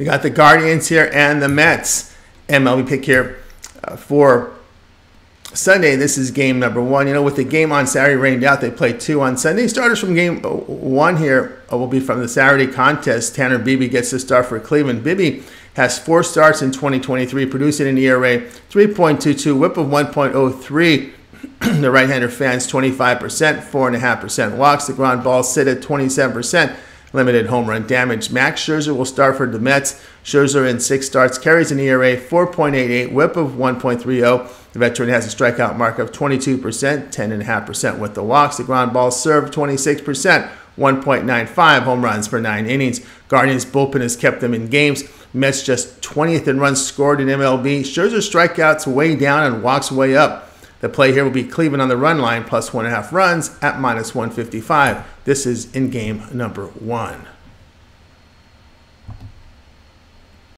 We got the Guardians here and the Mets. MLB pick here uh, for Sunday. This is game number one. You know, with the game on Saturday rained out, they play two on Sunday. Starters from game one here uh, will be from the Saturday contest. Tanner Bibee gets the start for Cleveland. Bibee has four starts in 2023, producing an ERA 3.22, whip of 1.03. the right-hander fans 25%, 4.5% walks. The ground balls sit at 27% limited home run damage. Max Scherzer will start for the Mets. Scherzer in six starts carries an ERA 4.88, whip of 1.30. The veteran has a strikeout mark of 22%, 10.5% with the walks. The ground ball served 26%, 1.95 home runs per nine innings. Guardians bullpen has kept them in games. Mets just 20th in runs scored in MLB. Scherzer strikeouts way down and walks way up. The play here will be Cleveland on the run line plus one and a half runs at minus 155. This is in game number one.